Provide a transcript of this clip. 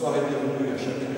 Bonsoir et bienvenue à chacun.